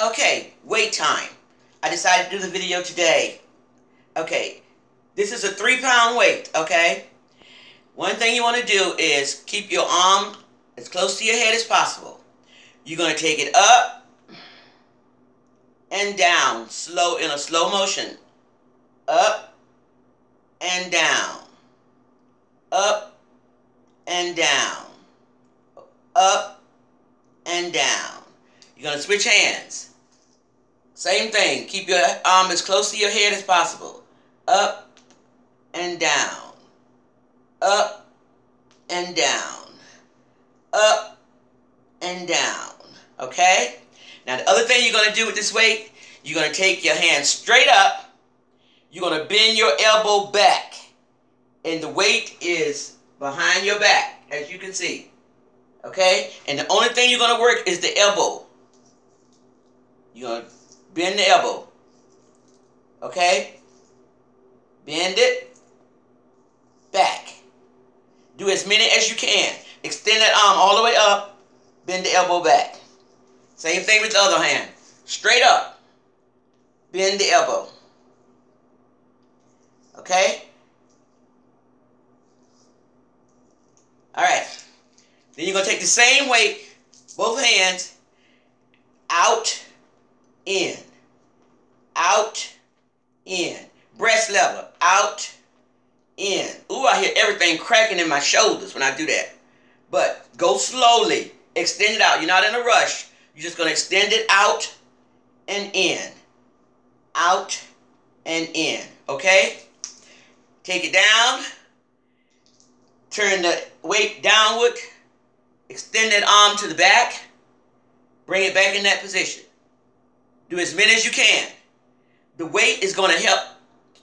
Okay, wait time. I decided to do the video today. Okay, this is a three pound weight, okay? One thing you want to do is keep your arm as close to your head as possible. You're going to take it up and down, slow in a slow motion. Up and down. Up and down. Up and down. You're going to switch hands. Same thing. Keep your arm as close to your head as possible. Up and down. Up and down. Up and down. Okay? Now, the other thing you're going to do with this weight, you're going to take your hand straight up. You're going to bend your elbow back. And the weight is behind your back, as you can see. Okay? And the only thing you're going to work is the elbow. You're going to bend the elbow. Okay? Bend it back. Do as many as you can. Extend that arm all the way up. Bend the elbow back. Same thing with the other hand. Straight up. Bend the elbow. Okay? Alright. Then you're going to take the same weight, both hands, out, in. Out, in. Breast level, out, in. Ooh, I hear everything cracking in my shoulders when I do that. But go slowly. Extend it out. You're not in a rush. You're just going to extend it out and in. Out and in. Okay? Take it down. Turn the weight downward. Extend that arm to the back. Bring it back in that position. Do as many as you can. The weight is going to help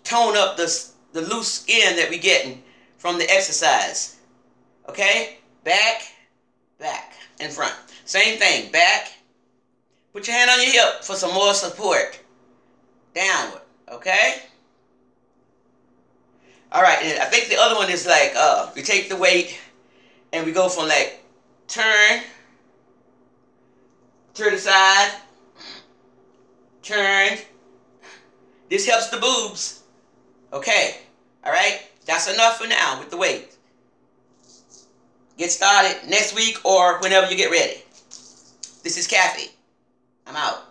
tone up the, the loose skin that we're getting from the exercise. Okay? Back, back, and front. Same thing. Back. Put your hand on your hip for some more support. Downward. Okay? All right, and I think the other one is like uh, we take the weight and we go from like turn, to the side, turn. This helps the boobs. Okay, all right, that's enough for now with the weight. Get started next week or whenever you get ready. This is Cathy. I'm out.